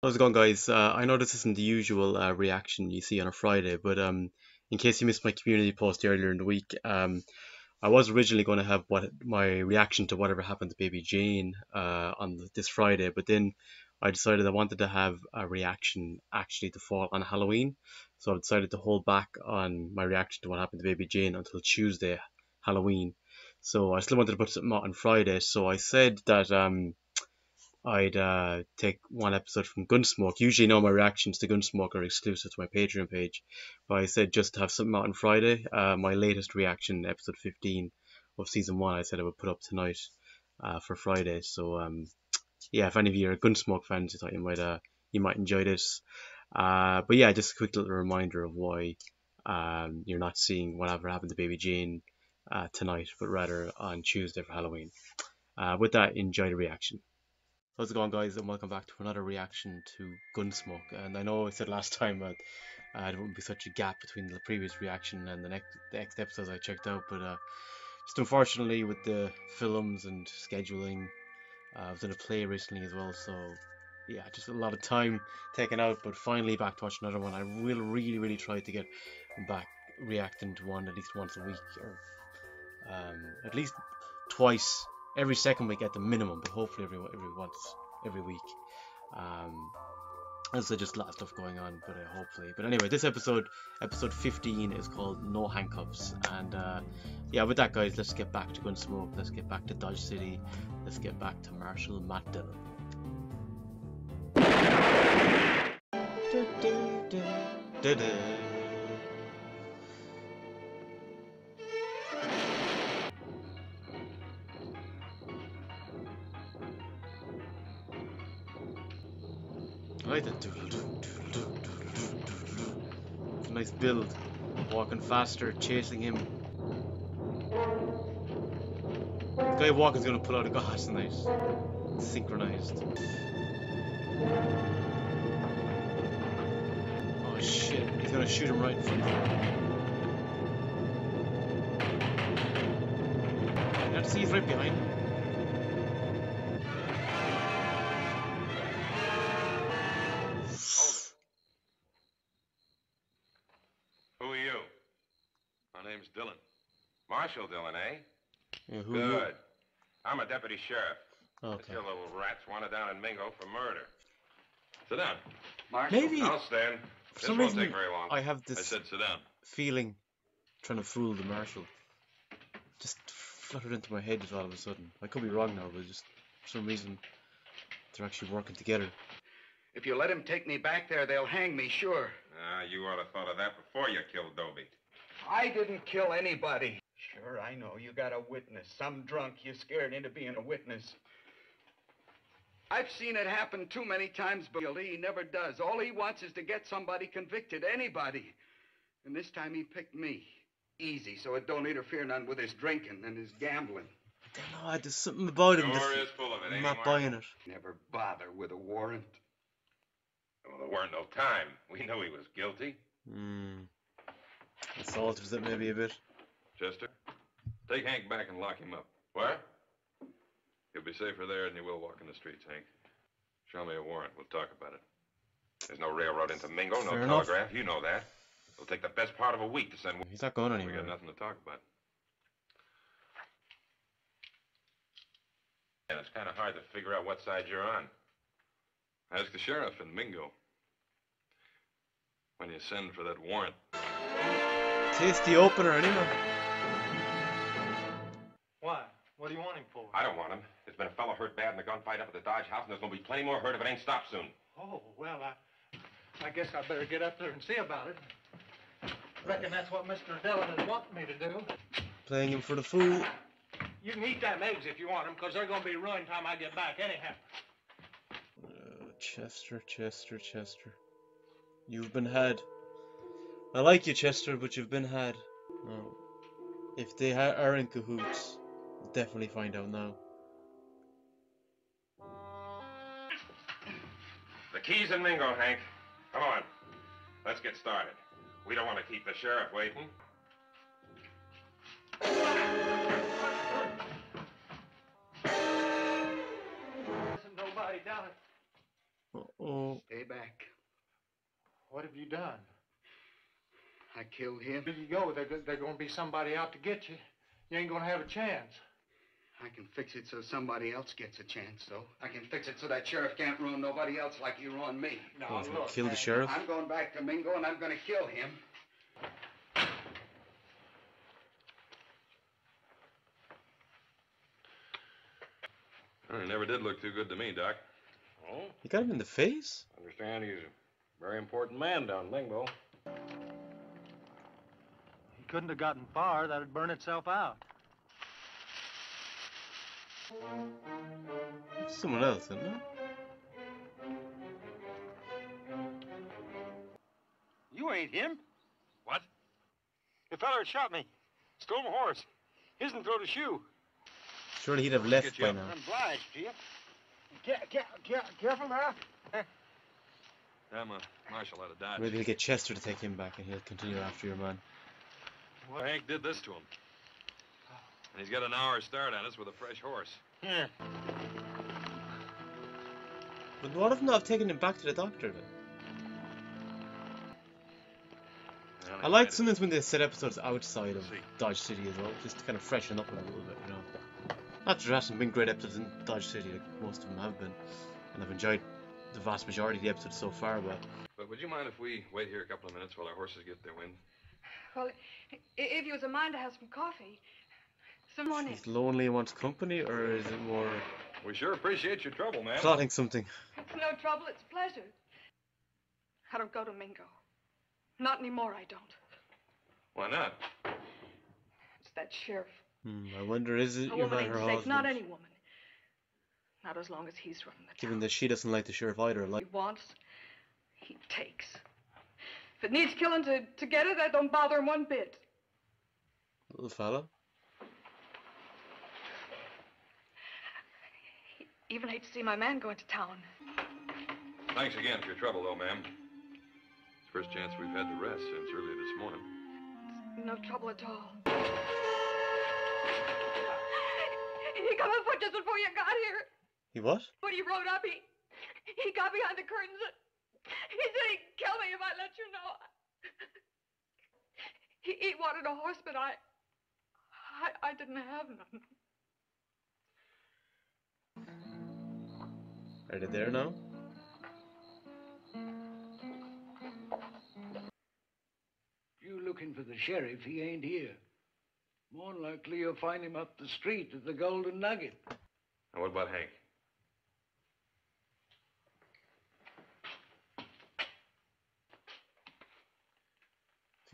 How's it going, guys? Uh, I know this isn't the usual uh, reaction you see on a Friday, but um, in case you missed my community post earlier in the week, um, I was originally going to have what my reaction to whatever happened to Baby Jane uh, on this Friday, but then I decided I wanted to have a reaction actually to fall on Halloween, so I decided to hold back on my reaction to what happened to Baby Jane until Tuesday, Halloween. So I still wanted to put something out on Friday, so I said that um, I'd uh, take one episode from Gunsmoke. Usually, know my reactions to Gunsmoke are exclusive to my Patreon page, but I said just to have something out on Friday. Uh, my latest reaction, episode 15 of season one, I said I would put up tonight uh, for Friday. So, um, yeah, if any of you are Gunsmoke fans, I thought you might uh, you might enjoy this. Uh, but yeah, just a quick little reminder of why um, you're not seeing whatever happened to Baby Jane uh, tonight, but rather on Tuesday for Halloween. Uh, with that, enjoy the reaction. How's it going guys and welcome back to another reaction to Gunsmoke. And I know I said last time that uh, there wouldn't be such a gap between the previous reaction and the next, the next episodes I checked out but uh, just unfortunately with the films and scheduling uh, I was in a play recently as well so yeah just a lot of time taken out but finally back to watch another one. I will really really try to get back reacting to one at least once a week or um, at least twice every second week at the minimum, but hopefully every every once every week. Um, there's just a lot of stuff going on, but uh, hopefully. But anyway, this episode, episode 15, is called No Handcuffs, and uh, yeah, with that, guys, let's get back to Gunsmoke. Let's get back to Dodge City. Let's get back to Marshal Matt Dillon. Da, da, da, like that. Nice build. Walking faster, chasing him. The guy walking's gonna pull out a gas tonight. Synchronized. Oh shit, he's gonna shoot him right in front of him. See he's right behind him. Name's Dillon. Marshal Dillon, eh? Yeah, who Good. You? I'm a deputy sheriff. Okay. This little rat's wanted down in Mingo for murder. Sit down. Marshal. Maybe. I'll stand. For this some won't reason, take very long. I have this I said sit down. feeling trying to fool the marshal. Just fluttered into my head just all of a sudden. I could be wrong now, but just for some reason they're actually working together. If you let him take me back there, they'll hang me, sure. Ah, you ought to have thought of that before you killed Dobie. I didn't kill anybody. Sure, I know. You got a witness. Some drunk you scared into being a witness. I've seen it happen too many times, but he never does. All he wants is to get somebody convicted, anybody. And this time he picked me. Easy, so it don't interfere none with his drinking and his gambling. I don't know, I, there's something about him. Sure is full of it, I'm not buying it. Never bother with a warrant. Well, there weren't no time. We knew he was guilty. Hmm. It alters it maybe a bit. Chester, take Hank back and lock him up. What? He'll be safer there than he will walking the streets, Hank. Show me a warrant. We'll talk about it. There's no railroad into Mingo, no Fair telegraph. Enough. You know that. It'll take the best part of a week to send. He's not going anywhere. We anywhere. got nothing to talk about. And it's kind of hard to figure out what side you're on. Ask the sheriff in Mingo. When you send for that warrant. Tasty opener anyway. Why? What do you want him for? I don't want him. There's been a fellow hurt bad in a gunfight up at the Dodge House, and there's going to be plenty more hurt if it ain't stopped soon. Oh, well, I, I guess I'd better get up there and see about it. Reckon that's what Mr. Dillon is wanting me to do. Playing him for the fool. You can eat them eggs if you want them, because they're going to be ruined the time I get back anyhow. Uh, Chester, Chester, Chester. You've been had. I like you, Chester, but you've been had. No. If they ha- are in cahoots, we'll definitely find out now. The key's in Mingo, Hank. Come on. Let's get started. We don't want to keep the sheriff waiting. Isn't nobody down Oh, Stay back. What have you done? I killed him. Here you go. There, there's going to be somebody out to get you. You ain't going to have a chance. I can fix it so somebody else gets a chance, though. I can fix it so that sheriff can't ruin nobody else like you ruined me. No, Oh, so look, kill the man, sheriff? I'm going back to Mingo and I'm going to kill him. He never did look too good to me, Doc. Oh, you got him in the face? understand he's a very important man down Mingo. He couldn't have gotten far. That'd burn itself out. It's Someone else, isn't it? You ain't him. What? The feller that shot me. Stole my horse. Isn't throw the shoe. Surely he'd have left you by now. I'm obliged to you. Get, get, get, careful now. I'm a marshal out of Dodge. Maybe he'll get Chester to take him back and he'll continue after your man. Well, Hank did this to him. And he's got an hour start on us with a fresh horse. Here. But what if not have taken him back to the doctor then? Well, I he like might sometimes when they set episodes outside of Dodge City as well, just to kind of freshen up a little bit, you know. Not that there hasn't been great episodes in Dodge City, like most of them have been, and I've enjoyed the vast majority of the episodes so far, but But would you mind if we wait here a couple of minutes while our horses get their wind? Well, if you was a mind to have some coffee, some morning. he's lonely and wants company, or is it more We sure appreciate your trouble, man. plotting something? It's no trouble, it's pleasure. I don't go to Mingo. Not anymore, I don't. Why not? It's that sheriff. Hmm, I wonder, is it A your woman man ain't or safe, husband? not any woman. Not as long as he's running the Given town. that she doesn't like the sheriff either, like, He wants, he takes. If it needs killing to, to get it, that don't bother him one bit. little fella. He even hate to see my man go into town. Thanks again for your trouble, though, ma'am. It's the first chance we've had to rest since early this morning. No trouble at all. He come on foot just before you got here. He what? When he rode up, he he got behind the curtains. And he said he'd kill me if I let you know. He, he wanted a horse, but I, I I didn't have none. Are they there now? You looking for the sheriff, he ain't here. More likely you'll find him up the street at the Golden Nugget. And what about Hank?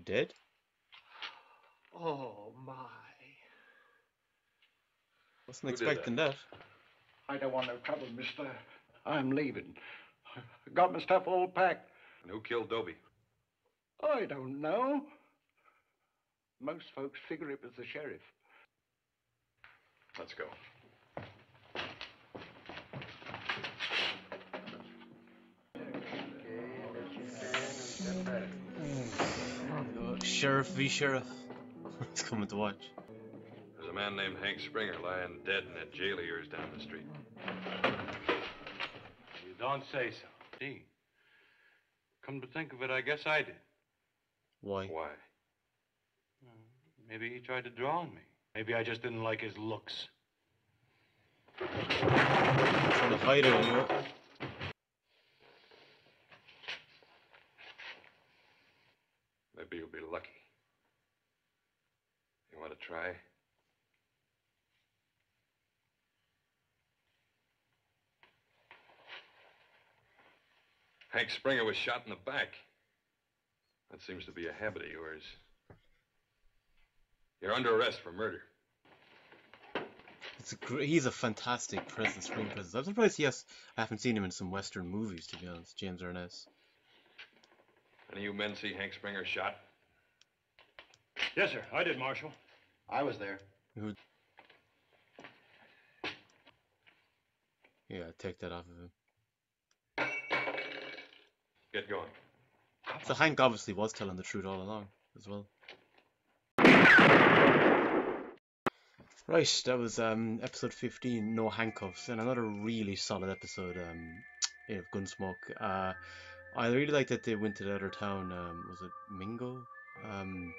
Is he dead? Oh, my. Wasn't Who expecting that. I don't want no trouble, mister. I'm leaving. I got my stuff all packed. And who killed Dobie? I don't know. Most folks figure it was the sheriff. Let's go. Uh, sheriff v. Sheriff. He's coming to watch. There's a man named Hank Springer lying dead in that jail of yours down the street. You don't say so. Gee. Come to think of it, I guess I did. Why? Why? Maybe he tried to draw on me. Maybe I just didn't like his looks. I'm Trying to hide it, you know? Maybe you'll be lucky. You want to try? Hank Springer was shot in the back. That seems to be a habit of yours. You're under arrest for murder. It's a gr- he's a fantastic presence, screen presence. I'm surprised he has. I haven't seen him in some Western movies, to be honest. James Arness. Any of you men see Hank Springer shot? Yes, sir. I did, Marshal. I was there. Who? Yeah, take that off of him. Get going. So Hank obviously was telling the truth all along, as well. Right, that was um, episode 15, No Handcuffs, and another really solid episode. Um, of Gunsmoke. Uh, I really like that they went to the other town. Um, was it Mingo? Um,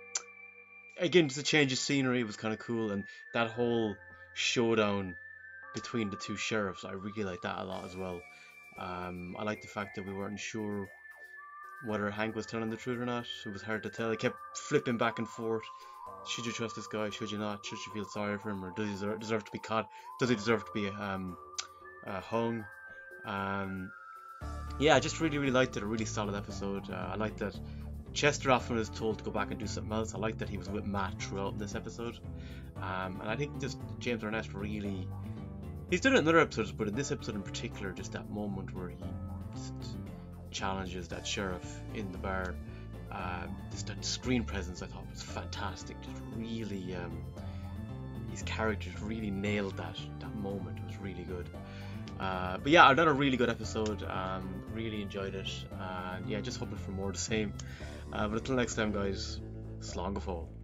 again, just a change of scenery was kind of cool, and that whole showdown between the two sheriffs, I really like that a lot as well. Um, I like the fact that we weren't sure whether Hank was telling the truth or not. It was hard to tell. He kept flipping back and forth. Should you trust this guy? Should you not? Should you feel sorry for him, or does he deserve, deserve to be caught? Does he deserve to be um, uh, hung? Um, yeah, I just really, really liked it. A really solid episode. Uh, I liked that Chester often is told to go back and do something else. I like that he was with Matt throughout this episode. Um, and I think just James Arness really. He's done it in other episodes, but in this episode in particular, just that moment where he challenges that sheriff in the bar. Um, just that screen presence I thought was fantastic. Just really, um, his characters really nailed that that moment. It was really good. Uh, but yeah, another really good episode. Um, really enjoyed it, and yeah, just hoping for more of the same. Uh, but until next time, guys, fóill.